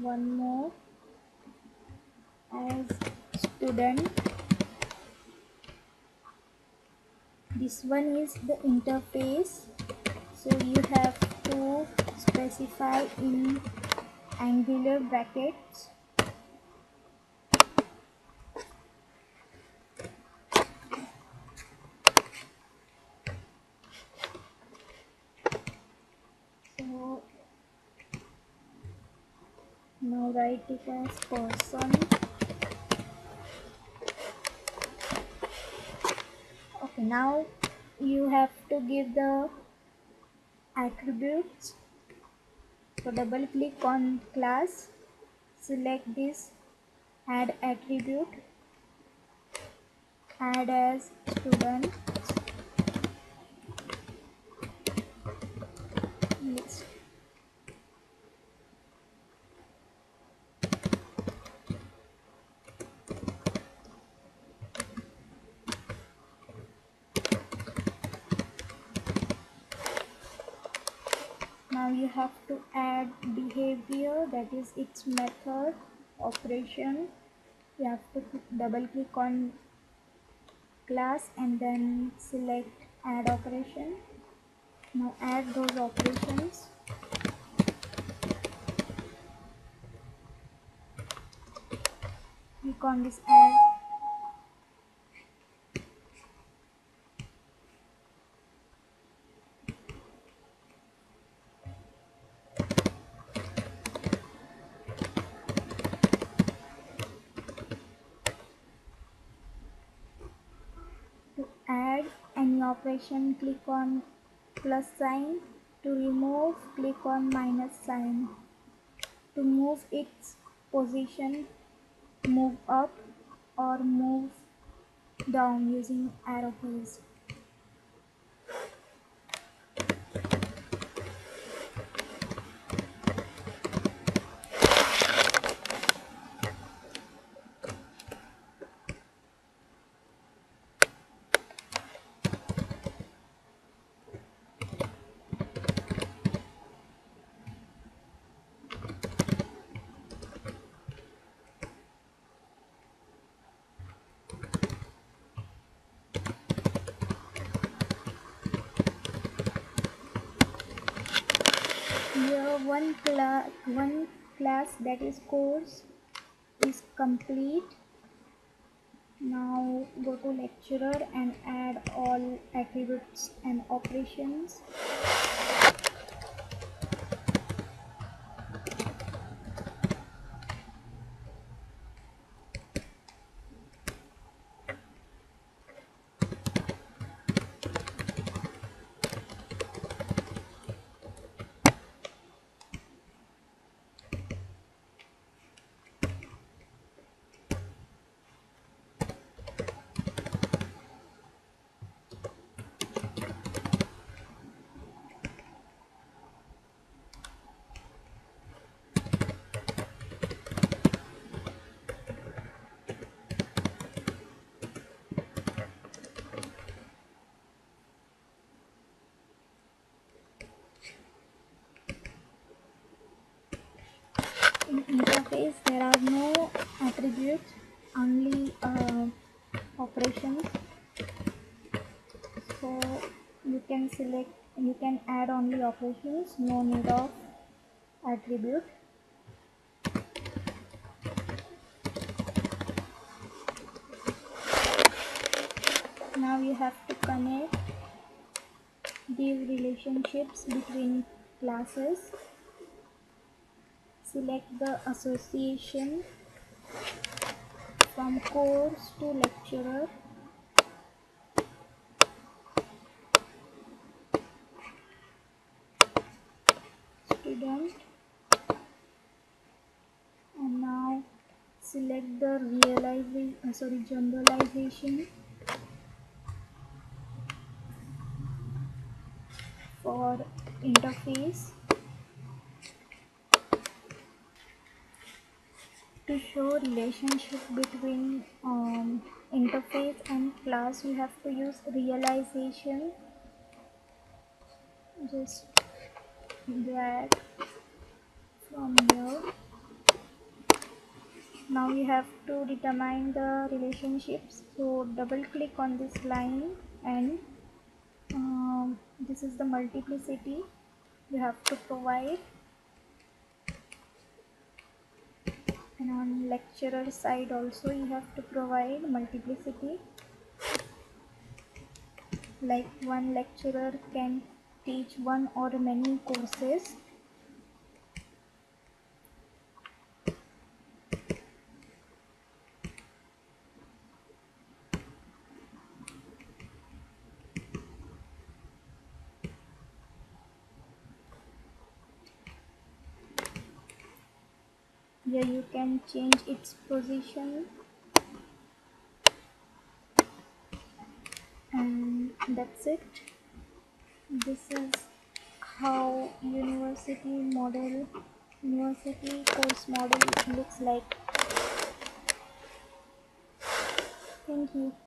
one more. As student this one is the interface. So you have to specify in angular brackets so now write it as person. Okay now you have to give the attributes. So double click on class select this add attribute add as student list now you have to add behavior that is its method operation. You have to double click on class and then select add operation. Now add those operations. Click on this add to add any operation click on plus sign. To remove click on minus sign. To move its position move up or move down using arrow keys here one class one class that is course is complete. Now go to lecturer and add all attributes and operations in interface there are no only uh, operations. So you can select you can add only operations no need of attribute. Now you have to connect these relationships between classes. Select the association from course to lecturer. Student. And now select the realization uh, sorry generalization. For interface to show relationship between um, interface and class you have to use realization. Just drag from here. Now you have to determine the relationships. So double click on this line and um, this is the multiplicity you have to provide and on lecturer side also you have to provide multiplicity. Like one lecturer can teach one or many courses here you can change its position. And that's it. This is how university model university course model looks like. Thank you